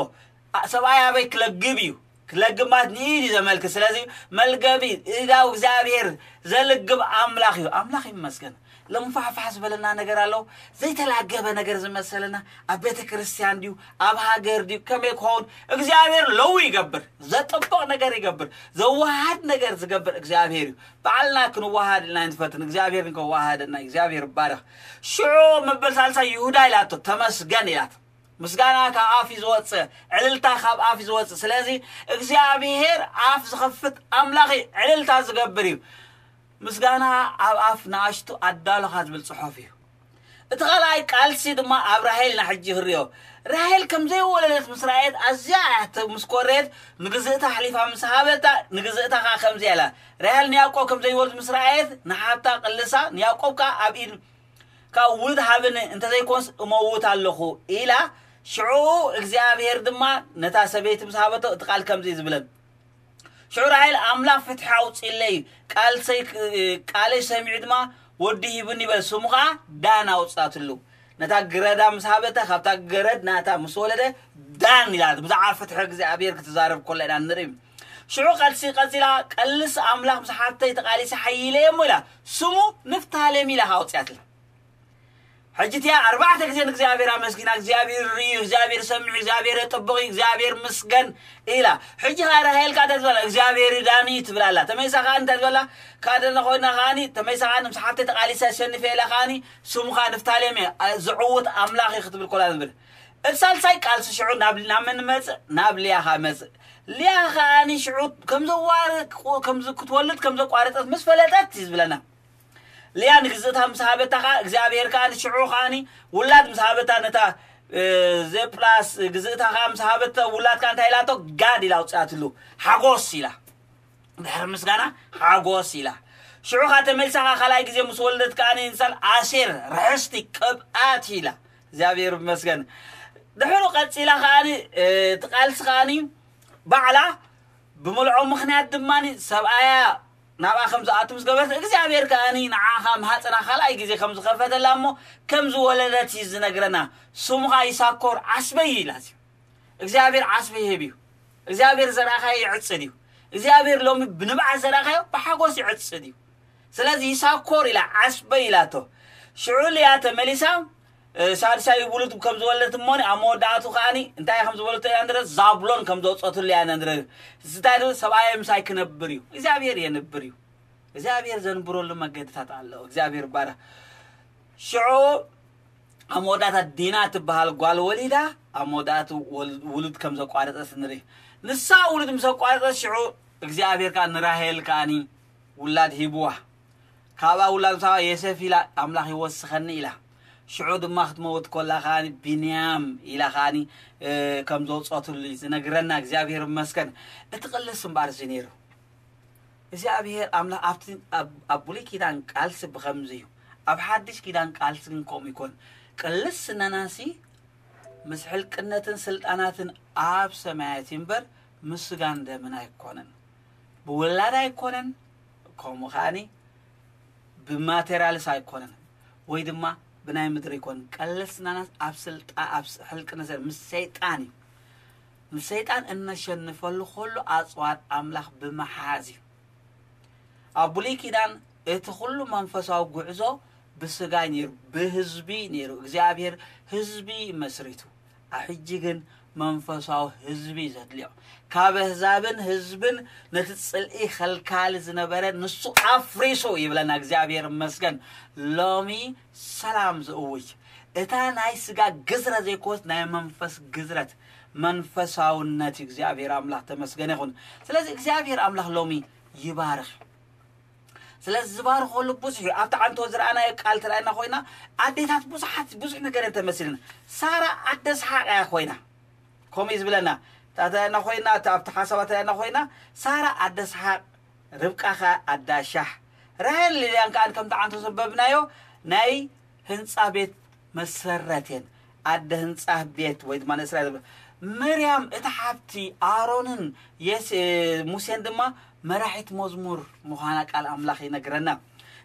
S1: ሰብኣይ ኣበይ ክለግብ እዩ። ክለግብ ማለት ንኢድ እዩ ዘመልክት። ስለዚ መልገቢ ኢዳው እግዚኣብሔር ዘልግብ ኣምላኽ እዩ። ኣምላኽ ይመስገን ለምፋሕፋሕ ዝበለና ነገር ኣሎ ዘይተላገበ ነገር ዝመሰለና ኣብ ቤተ ክርስቲያን ድዩ ኣብ ሃገር ድዩ ከመይ ክኸውን? እግዚኣብሔር ለው ይገብር ዘጥበቕ ነገር ይገብር ዘዋሃድ ነገር ዝገብር እግዚኣብሔር እዩ። በዓልና ክንዋሃድ ኢልና ንትፈትን እግዚኣብሔር ንከዋሃደና እግዚኣብሔር ባረኽ ሽዑ መበል ሳልሳ ይሁዳ ኢላቶ ተመስገን ኢላት። ምስጋና ካብ ኣፍ ዝወፅእ ዕልልታ ካብ ኣፍ ዝወፅእ። ስለዚ እግዚኣብሔር ኣፍ ዝኸፍት ኣምላኽ ዕልልታ ዝገብር እዩ ምስጋና ኣብ ኣፍ ንኣሽቱ ኣዳሎኻ ዝብል ፅሑፍ እዩ። እቲ ካልኣይ ቃልሲ ድማ ኣብ ራሄል ናሕጂ ክርዮ ራሄል ከም ዘይወለደት ምስ ረኣየት ኣዝያ ምስ ኮርየት ንግዝእታ ሓሊፋ ምስ ሃበታ ንግዝእታ ከዓ ከምዚ ኢላ። ራሄል ንያቆብ ከም ዘይወልድ ምስ ረኣየት ንሓብታ ቅልሳ ንያቆብ ከዓ ኣብ ኢድ ካብ ውሉድ ሃብኒ እንተዘይኮንስ እመውት ኣለኹ ኢላ። ሽዑ እግዚኣብሔር ድማ ነታ ሰበይቲ ምስ ሃበቶ እቲ ቃል ከምዚ ዝብለን ሽዑ ራሄል ኣምላኽ ፍትሒ ቃልሰይ ቃለይ ሰሚዑ ድማ ወዲ ሂብኒ ይበል ስሙ ከዓ ዳን ኣውፃትሉ ነታ ገረዳ ምስ ሃበተ ካብታ ገረድ ናታ ምስ ወለደ ዳን ኢላ ብዛዕባ ፍትሒ እግዚኣብሔር ክትዛረብ ኮላ ኢና ንርኢ። ሽዑ ቀልሲ ቀፂላ ቀልስ ኣምላኽ ምስ ሓብተይ ተቃሊሲ ሓይለ እሞ ኢላ ስሙ ንፍታሌም ኢላ ካውፅያትላ ሕጂ እትያ ኣርባዕተ ግዜ ንእግዚኣብሔር ኣመስጊና። እግዚኣብሔር ርዩ እግዚኣብሔር ሰሚዑ እግዚኣብሔር ጥብቂ እግዚኣብሔር ምስገን ኢላ። ሕጂ ከዓ ራሄል ካ እንታይ ትበላ እግዚኣብሔር ዳኒ ትብላ ኣላ። ተመይሳ ከዓ እንታይ ትበላ ካደነ ኮይና ከዓኒ ተመይሳ ከዓ ምስ ሓብተይ ተቃሊሳ ሸኒፈ ኢላ ከዓኒ ስሙ ከዓ ንፍታሌም ዝዕውት ኣምላኽ ክትብል ኮላ ንብል እቲ ሳልሳይ ቃልሲ ሽዑ ናብ መን መፅእ ናብ ልያኻ መፅእ ልያ ከዓኒ ሽዑ ከምዚ ክትወልድ ከም ዘቋረጠት ምስ ፈለጠት እዩ ዝብለና ልያ ንግዝእታ ምስ ሃበታ ከዓ እግዚኣብሔር ከዓ ንሽዑ ከዓኒ ውላድ ምስ ሃበታ ነታ ዘፕላስ ግዝእታ ከዓ ምስ ሃበተ ውላድ ከዓ እንታይ ኢላቶ ጋድ ኢላ ውፅኣትሉ ሓጎስ ኢላ። ድሕሪ ምስጋና ሓጎስ ኢላ። ሽዑ ከዓ ተመልሳ ከዓ ካልኣይ ግዜ ምስ ወለደት ከዓኒ ንሳል ኣሴር ርሕስቲ ቅብኣት ኢላ። እግዚኣብሔር መስገን ድሕሩ ቀፂላ ከዓኒ እቲ ቃልሲ ከዓኒ ባዕላ ብምልዖ ምክንያት ድማኒ ሰብኣያ ናብኣ ከም ዝኣቱ ምስ ገበረት እግዚኣብሔር ከዓኒ ንዓኻ ማሃፀና ካልኣይ ግዜ ከም ዝኸፈተላ እሞ ከም ዝወለደት እዩ ዝነግረና። ስሙኻ ይሳኮር ዓስበይ ኢላ እዩ። እግዚኣብሔር ዓስበይ ይህብ እዩ። እግዚኣብሔር ዘርኣኻዮ ይዕፅድ እዩ። እግዚኣብሔር ሎሚ ብንብዓት ዘርኣኻዮ ብሓጎስ ይዕፅድ እዩ። ስለዚ ይሳኮር ኢላ ዓስበይ ኢላቶ። ሽዑ ልያ ተመሊሳ ሳድሳይ ውሉድ ከም ዝወለደት እሞኒ ኣብ መወዳእቱ ከዓኒ እንታይ ከም ዝበለቶ እያ ንረ ዛብሎን ከም ዘውፀትሉ እያ ንረ እንታይ ሰብኣየ ምሳይ ክነብር እዩ። እግዚኣብሔር የንብር እዩ። እግዚኣብሔር ዘንብረሉ መገድታት ኣለዎ። እግዚኣብሔር ባራ ሽዑ ኣብ መወዳእታ ዲና ትበሃል ጓል ወሊዳ ኣብ መወዳእቱ ውሉድ ከም ዘቋረፀት ንርኢ ንሳ ውሉድ ምስ ዘቋረፀት ሽዑ እግዚኣብሔር ከዓ ንራሄል ከዓኒ ውላድ ሂብዋ። ካብኣ ውላድ ምሳ የሰፍ ኢላ ኣምላኽ ይወስኸኒ ኢላ ሽዑ ድማ ክትመውት ኮላ ከዓኒ ቢንያም ኢላ ከዓኒ ከም ዘውፀትሉ ዝነግረና እግዚኣብሔር መስከን እቲ ቅልስ እምበር እዚ ነይሩ። እግዚኣብሔር ኣምላኽ ኣብቲ ኣብ ብሉይ ኪዳን ቃልሲ ብከምዚ እዩ። ኣብ ሓድሽ ኪዳን ቃልሲ ግን ከምኡ ይኮን። ቅልስ ስነናሲ ምስ ሕልቅነትን ስልጣናትን ኣብ ሰማያት እምበር። ምስ ስጋን ደምን ኣይኮነን? ብውላድ ኣይኮነን? ከምኡ ከዓኒ ብማቴርያልስ ኣይኮነን? ወይ ድማ ብናይ ምድሪ ኣይኮነን ቀለስ ስናናስ ኣብ ስልጣ ኣብ ምስ ሰይጣን እዩ። ምስ ሰይጣን እነሸንፈሉ ኩሉ ኣፅዋት ኣምላኽ ብምሓዝ እዩ። ኣብ ብሉይ ኪዳን እቲ ኩሉ መንፈሳዊ ጉዕዞ ብስጋ ነይሩ ብህዝቢ ነይሩ። እግዚኣብሔር ህዝቢ መስሪቱ። ኣብ ሕጂ ግን መንፈሳዊ ህዝቢ ዘድልዮ ካብ ኣህዛብን ህዝብን ነቲ ፅልኢ ከልካሊ ዝነበረ ንሱ ኣፍሪሱ ይብለና። እግዚኣብሔር መስገን ሎሚ ሰላም ዝእውጅ እታ ናይ ስጋ ግዝረት ዘይኮስ ናይ መንፈስ ግዝረት መንፈሳውነት እግዚኣብሔር ኣምላኽ ተመስገነ ይኹን። ስለዚ እግዚኣብሔር ኣምላኽ ሎሚ ይባርኽ። ስለዚ ዝባርኸሉ ብዙሕ እዩ። ኣብቲ ዓንቶ ዝረኣናዮ ቃል ተረኣየና ኮይና ኣዴታት ብዙሓት ብዙሕ ነገር እንተመሲልና ሳራ ኣደ ስሓቅ እያ ኮይና ከምኡ እዩ ዝብለና ታተና ኮይና ኣብቲ ሓሳባ ተረኣየና ኮይና ሳራ ኣደ ስሓቅ ርብቃ ኸ ኣዳ ሻሕ ራሄል ልልያን ከዓን ከምቲ ዓንቶ ዘበብናዮ ናይ ህንፃ ቤት መሰረት እየን ኣደ ህንፃ ቤት ወይ ድማ ንእስራኤል መርያም እቲ ሓብቲ ኣሮንን ሙሴን ድማ መራሒት መዝሙር ምዃና ቃል ኣምላኽ ይነግረና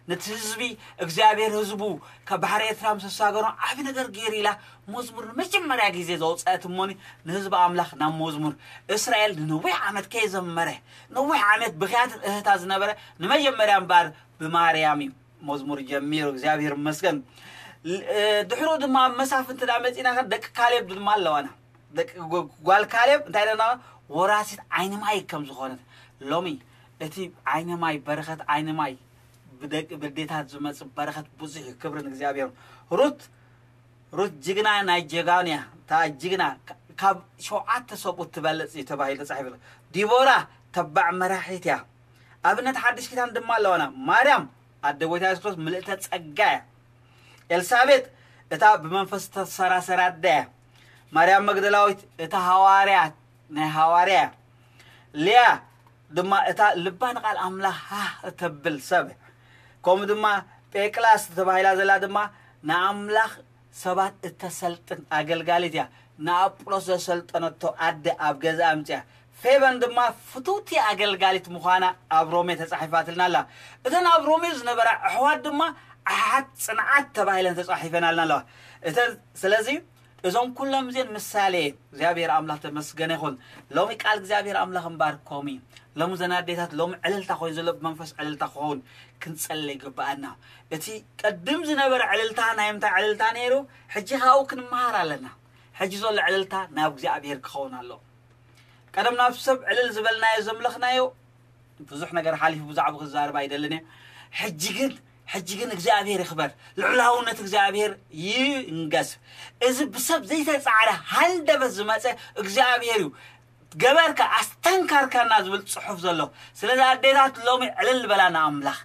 S1: ነቲ ህዝቢ እግዚኣብሔር ህዝቡ ካብ ባሕሪ ኤርትራ ምስ ዓብ ነገር ገይሩ ኢላ መዝሙር ንመጀመርያ ግዜ ዘውፅአት እሞኒ ንህዝቢ ኣምላኽ ናብ መዝሙር እስራኤል ንነዊሕ ዓመት ከይዘመረ ነዊሕ ዓመት ብክያትን እህታ ዝነበረ ንመጀመርያ እምበር ብማርያም እዩ መዝሙር ጀሚሩ። እግዚኣብሔር መስገን ድሕሩ ድማ መሳፍንቲ ዳ መፂና ደቂ ካሌብ ድማ ኣለዋና ጓል ካሌብ እንታይ ለና ወራሲት ዓይኒ ከም ዝኾነት ሎሚ። እቲ ዓይኒ በረኸት ዓይኒ ብዴታት ዝመፅእ በረኸት ብዙሕ ክብርን እግዚኣብሔር ሩት ሩት ጅግና ናይ ጀጋን እያ እታ ጅግና ካብ ሸውዓተ ሰብኡት ትበልፅ እዩ ተባሂሉ ተፃሒፉ ዲቦራ ተባዕ መራሒት እያ። ኣብነት ሓድሽ ኪዳን ድማ ኣለዋና ማርያም ኣደ ጎይታ ምልእተ ፀጋ እያ። ኤልሳቤጥ እታ ብመንፈስ ተሰራሰራ ኣዳ እያ። ማርያም መግደላዊት እታ ሃዋርያ ናይ ሃዋርያ ልያ ድማ እታ ልባ ንቓል ኣምላኽ ሃ እተብል ሰብ ከምኡ ድማ ጴቅላስ ተባሂላ ዘላ ድማ ንኣምላኽ ሰባት እተሰልጥን ኣገልጋሊት እያ። ንኣጵሎስ ዘሰልጠነቶ ኣደ ኣብ ገዛ ኣምፅያ ፌበን ድማ ፍቱቲ ኣገልጋሊት ምዃና ኣብ ሮሜ ተፃሒፋትልና ኣላ። እተን ኣብ ሮሜ ዝነበራ ኣሕዋት ድማ ኣሓት ፅንዓት ተባሂለን ተፃሒፈን ኣለዋ እተን ስለዚ እዞም ኩሎም እዚን ምሳሌ እግዚኣብሔር ኣምላኽ ተመስገነ ይኹን። ሎሚ ቃል እግዚኣብሔር ኣምላኽ እምባርኮም እዩ። ሎሚ ዘና ኣዴታት ሎሚ ዕልልታ ኮይኑ ዘሎ ብመንፈስ ዕልልታ ክኸውን ክንፀለ ይግባአና። እቲ ቀድም ዝነበረ ዕልልታ ናይ ምንታይ ዕልልታ ነይሩ? ሕጂ ካብኡ ክንመሃር ኣለና። ሕጂ ዘሎ ዕልልታ ናብ እግዚኣብሔር ክኸውን ኣሎ። ቀደም ናብ ሰብ ዕልል ዝበልናዮ ዘምለኽናዮ ብዙሕ ነገር ሓሊፉ ብዛዕባ ክዛረብ ኣይደልን እየ። ሕጂ ግን ሕጂ ግን እግዚኣብሔር ይኽበር። ልዕላውነት እግዚኣብሔር ይንገስ። እዚ ብሰብ ዘይተፃዕረ ሃልደበት ዝመፀ እግዚኣብሔር እዩ። ገበርካ ኣስተንካርካና ዝብል ፅሑፍ ዘሎ። ስለዚ ኣዴታት ሎሚ ዕልል በላና ኣምላኽ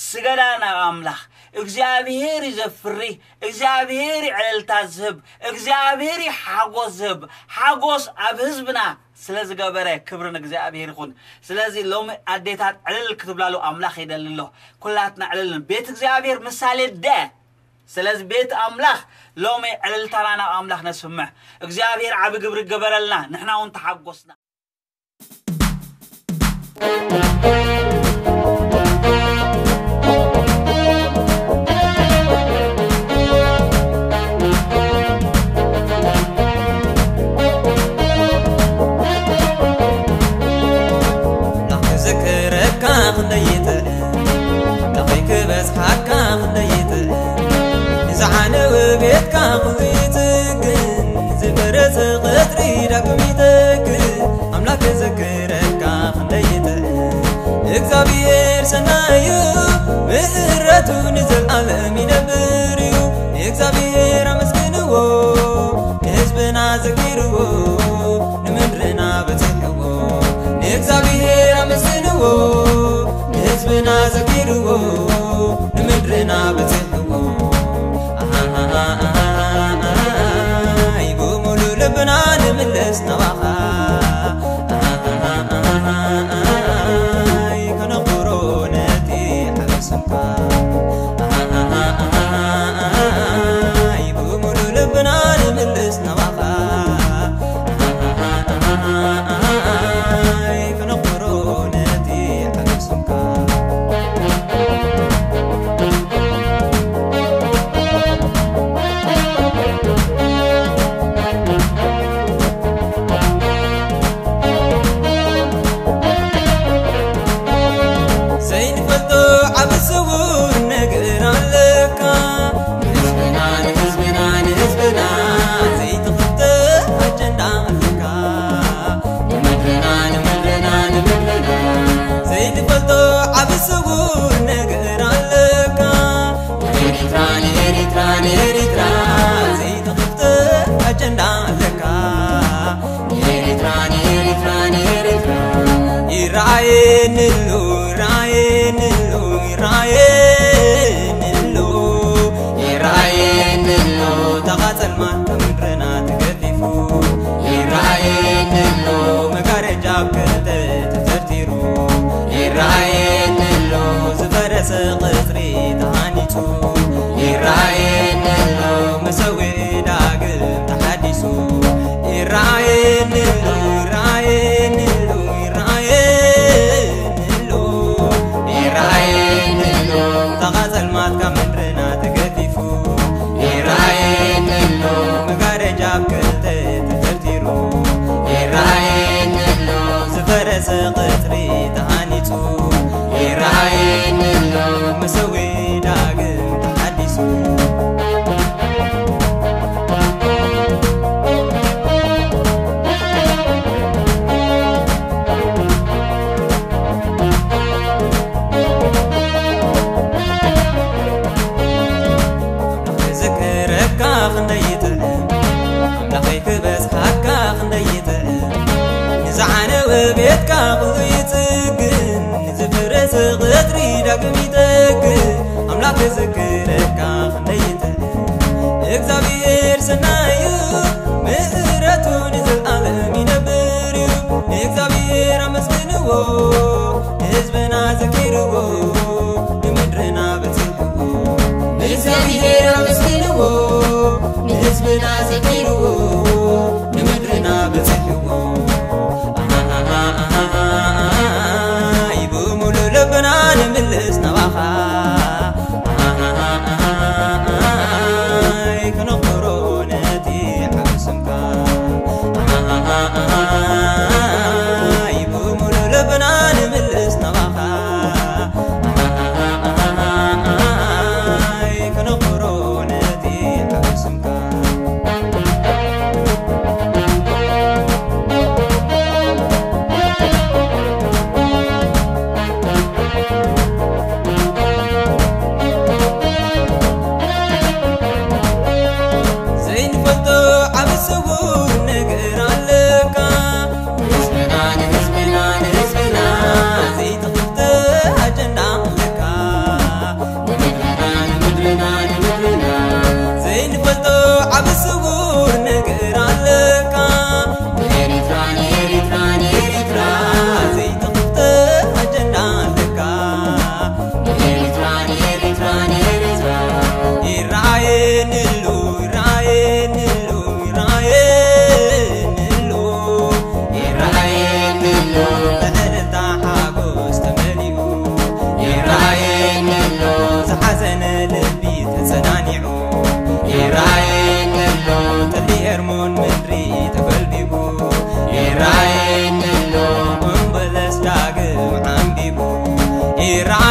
S1: ስገዳ ናብ ኣምላኽ። እግዚኣብሔር እዩ ዘፍሪ እግዚኣብሔር እዩ ዕልልታ ዝህብ እግዚኣብሔር እዩ ሓጎስ ዝህብ። ሓጎስ ኣብ ህዝብና ስለ ዝገበረ ክብርን እግዚኣብሔር ይኹን። ስለዚ ሎሚ ኣዴታት ዕልል ክትብላሉ ኣምላኽ ይደሊ ኣሎ። ኩላትና ዕልልን ቤት እግዚኣብሔር ምሳሌ ደ። ስለዚ ቤት ኣምላኽ ሎሚ ዕልልታና ናብ ኣምላኽ ነስምዕ። እግዚኣብሔር ዓብ ግብሪ ገበረልና ንሕና እውን ተሓጎስና
S2: ሰናዩ ምሕረቱ ንዘለኣለም ይነብር እዩ እግዚኣብሔር ኣመስግንዎ ንህዝብና ዘኪርዎ ንምድርና በፅሕዎ ንእግዚኣብሔር ኣመስግንዎ ንህዝብና ዘኪርዎ ንምድርና በፅሕዎ ኣይ ብሙሉእ ልብና ንምለስ ናባኻ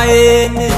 S2: Amen.